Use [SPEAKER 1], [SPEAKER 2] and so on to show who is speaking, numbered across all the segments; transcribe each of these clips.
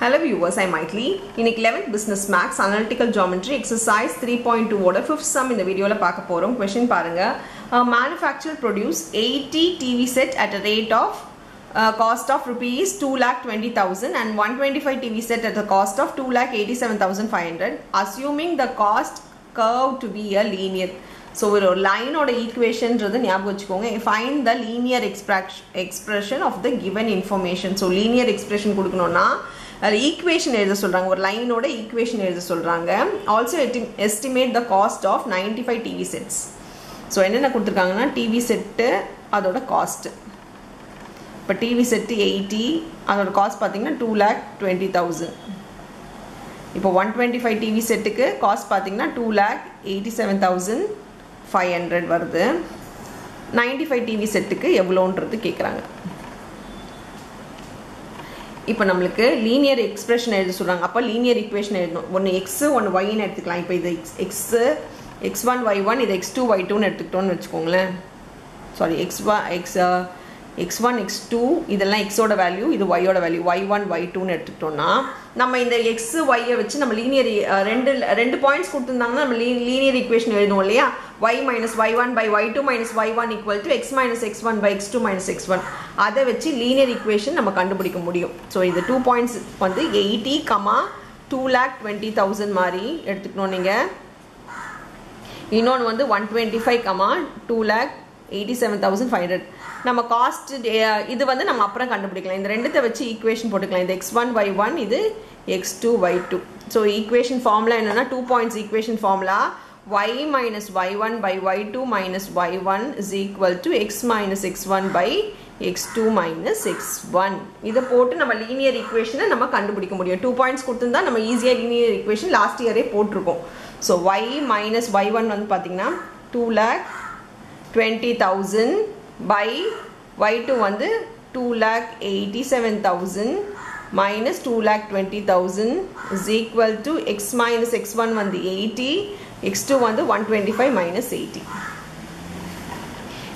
[SPEAKER 1] Hello viewers, I'm Maitli. இன்னைக்கு 11th Business Max Analytical Geometry Exercise 3.2 ஓட 5th sum இந்த வீடியோவில் பார்க்க போகிறோம் கொஷின் பாருங்க uh, manufacturer produce 80 TV set at a rate of uh, cost of rupees 2 lakh 20,000 and 125 TV set at a cost of 2 lakh 87,500 assuming the cost curve to be a linear so ஒரு லைனோட ஈக்குவேஷன்றது ஞாபகம் வச்சுக்கோங்க find the linear expression expression of the given information so linear expression கொடுக்கணும்னா அதில் equation எழுத சொல்கிறாங்க ஒரு லைனோட ஈக்குவேஷன் எழுத சொல்கிறாங்க also eighty estimate the cost of ninety five TV sets so என்னென்ன கொடுத்துருக்காங்கன்னா டிவி செட்டு அதோட காஸ்ட்டு இப்போ டிவி செட்டு எயிட்டி அதோட காஸ்ட் பார்த்திங்கன்னா டூ லேக் டுவெண்ட்டி தௌசண்ட் இப்போ ஒன் டுவெண்ட்டி ஃபைவ் டிவி செட்டுக்கு காஸ்ட் பார்த்திங்கன்னா two lakh eighty seven thousand five hundred வருது. நைன்டி ஃபைவ் டிவி செட்டுக்கு எவ்வளோன்றது கேட்குறாங்க இப்போ நம்மளுக்கு லீனியர் எக்ஸ்பிரஷன் எழுத சொல்கிறாங்க அப்போ லீனியர் ஈக்குவேஷன் எழுதணும். ஒன்று எக்ஸு ஒன்று ஒய்ன்னு எடுத்துக்கலாம். இப்போ இது X X X one Y one இது எக்ஸ் டூ ஒய் டூன்னு எடுத்துக்கிட்டோன்னு வச்சுக்கோங்களேன். சாரி எக்ஸ் வா X X one X two இதெல்லாம் எக்ஸோட வேல்யூ இது ஒய்யோட வேல்யூ ஒய் ஒன் ஒய் டூன்னு எடுத்துக்கிட்டோம்னா நம்ம இந்த எக்ஸ் ஒய்யை வச்சு நம்ம லீனியர் e- ரெண்டு ரெண்டு பாயிண்ட்ஸ் கொடுத்துருந்தாங்கன்னா நம்ம லீ லீனியர் ஈக்குவேஷன் எழுதுவோம் இல்லையா? Y minus Y one by Y two minus Y one equal to X minus X one by X two minus X one அதை வச்சு லீனியர் ஈக்குவேஷன் நம்ம கண்டுபிடிக்க முடியும். ஸோ இது டூ பாயிண்ட்ஸ் வந்து eighty comma two lakh twenty thousand மாதிரி எடுத்துக்கணும் நீங்கள் இன்னொன்று வந்து one twenty five comma two lakh eighty seven thousand five hundred நம்ம காஸ்ட் இது வந்து நம்ம அப்புறம் கண்டுபிடிக்கலாம். இந்த ரெண்டுத்தை வச்சு ஈக்குவேஷன் போட்டுக்கலாம். இந்த எக்ஸ் ஒன் ஒய் ஒன் இது X two Y two so equation formula என்னென்னா two points equation formula y minus y1 by y2 minus y1 is equal to x minus x1 by x2 minus x1 இதை போட்டு நம்ம linear ஈக்குவேஷனை நம்ம கண்டுபிடிக்க முடியும். Two points கொடுத்துருந்தா நம்ம ஈஸியாக லீனியர் ஈக்குவேஷன் லாஸ்ட் இயரே போட்டிருக்கோம். So y minus Y one வந்து பார்த்தீங்கன்னா two lakh twenty thousand by Y two வந்து two lakh eighty seven thousand minus two lakh twenty thousand is equal to X minus X one வந்து eighty X two வந்து 125 minus eighty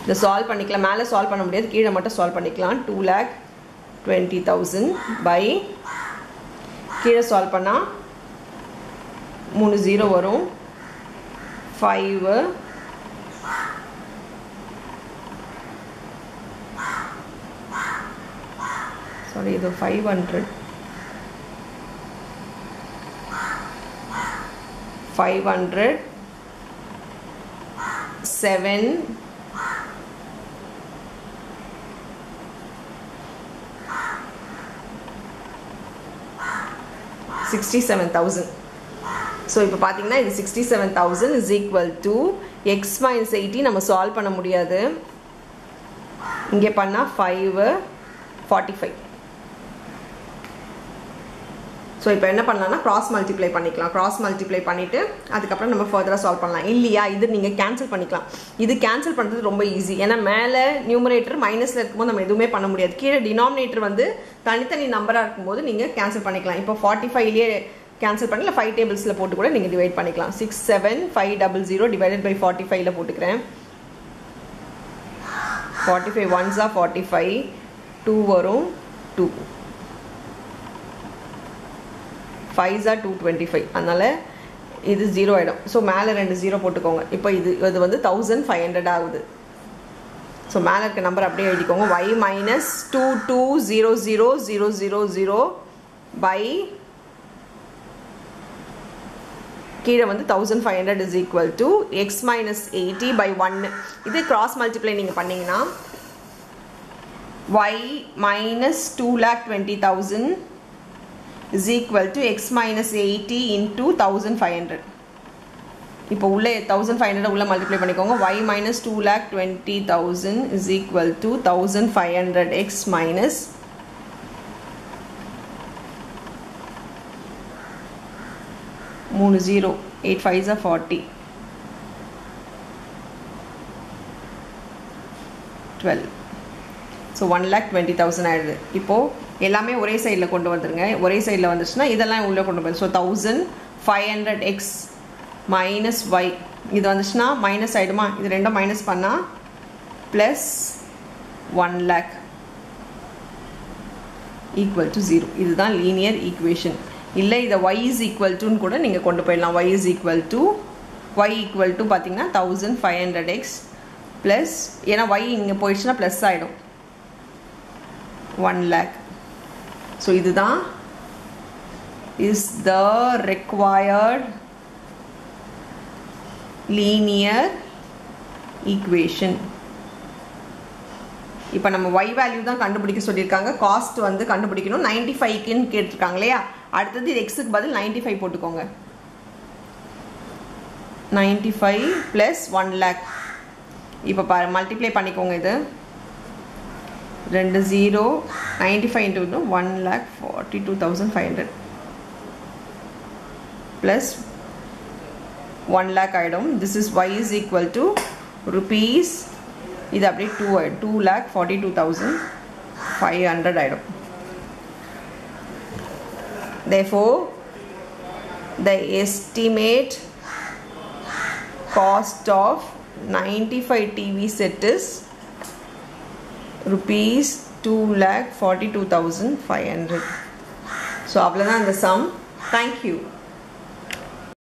[SPEAKER 1] இதை solve பண்ணிக்கலாம். மேலே solve பண்ண முடியாது. கீழே மட்டும் சால்வ் பண்ணிக்கலாம். Two lakh twenty thousand by கீழே சால்வ் பண்ணால் மூணு ஜீரோ வரும். ஃபைவு சாரி இது five hundred five hundred seven sixty seven thousand so இப்போ பார்த்தீங்கன்னா இது sixty seven thousand is equal to X minus eighty நம்ம சால்வ் பண்ண முடியாது. இங்கே பண்ணால் ஃபைவு ஃபார்ட்டி ஃபைவ் ஸோ இப்போ என்ன பண்ணலாம்னா கிராஸ் மல்டிப்ளை பண்ணிக்கலாம். கிராஸ் மல்டிப்ளை பண்ணிவிட்டு அதுக்கப்புறம் நம்ம ஃபர்தராக சால்வ் பண்ணலாம். இல்லையா? இது நீங்கள் கேன்சல் பண்ணிக்கலாம். இது கேன்சல் பண்ணுறது ரொம்ப ஈஸி ஏன்னா மேலே நியூமரேட்டர் மைனஸில் இருக்கும்போது நம்ம எதுவுமே பண்ண முடியாது. கீழே டினாமினேட்டர் வந்து தனித்தனி நம்பராக இருக்கும்போது நீங்கள் கேன்சல் பண்ணிக்கலாம். இப்போ ஃபார்ட்டி ஃபைவ்லேயே கேன்சல் பண்ணி இல்லை ஃபைவ் டேபிள்ஸில் போட்டு கூட நீங்கள் டிவைட் பண்ணிக்கலாம். Six seven five double zero divided by forty ஃபைவ்ல போட்டுக்கிறேன். ஃபார்ட்டி ஃபைவ் ஒன்ஸாக ஃபார்ட்டி ஃபைவ் டூ வரும் டூ ஃபைவ் ஜா டூ டுவெண்ட்டி ஃபைவ் அதனால் இது ஜீரோ ஆகிடும் ஸோ மேலே ரெண்டு ஜீரோ போட்டுக்கோங்க. இப்போ இது இது வந்து தௌசண்ட் ஃபைவ் ஹண்ட்ரட் ஆகுது. ஸோ மேலே இருக்க நம்பர் அப்படியே எழுதிக்கோங்க. Y minus two two zero zero zero zero zero by கீழே வந்து thousand five hundred is equal to X minus eighty by ஒன்று இது கிராஸ் மல்டிப்ளை நீங்கள் பண்ணிங்கன்னா Y minus two lakh twenty thousand is equal to x minus 80 into 1500 இப்போ உள்ள 1500 உள்ள multiply பண்ணிக்கோங்க y minus 2 lakh 20000 is equal to 1500 x minus மூணு zero eight five ஜா forty twelve so one lakh twenty thousand ஆயிடுது. இப்போது எல்லாமே ஒரே சைடில் கொண்டு வந்துருங்க. ஒரே சைடில் வந்துச்சுன்னா இதெல்லாம் உள்ளே கொண்டு வந்து so thousand five hundred X minus Y இது வந்துச்சுன்னா மைனஸ் ஆகிடுமா இது ரெண்டும் மைனஸ் பண்ணால் plus one lakh equal to zero இதுதான் லீனியர் ஈக்குவேஷன் இல்லை இதை ஒய் இஸ் ஈக்குவல் டுன்னு கூட நீங்கள் கொண்டு போயிடலாம். Y is equal to Y equal to பார்த்தீங்கன்னா thousand five hundred X plus ஏன்னா ஒய் இங்கே போயிடுச்சுன்னா ப்ளஸ் ஆகிடும் ஒன் லேக் ஸோ இதுதான் is the required linear equation இப்போ நம்ம ஒய் வேல்யூ தான் கண்டுபிடிக்க சொல்லியிருக்காங்க. காஸ்ட் வந்து கண்டுபிடிக்கணும். நைன்டி ஃபைவ்க்குன்னு கேட்டிருக்காங்க இல்லையா? அடுத்தது எக்ஸுக்கு பதில் நைன்டி ஃபைவ் போட்டுக்கோங்க. Ninety five plus one lakh இப்போ பாரு மல்டிப்ளை பண்ணிக்கோங்க இது. ரெண்டு zero ninety five into one lakh forty two thousand five hundred plus one lakh ஆகிடும் this is Y is equal to rupees இது அப்படியே டூ ஆகிடும் two lakh forty two thousand five hundred ஆகிடும் therefore the estimate cost of 95 TV set is rupees two lakh forty two thousand five hundred so அவ்வளோதான் அந்த some thank you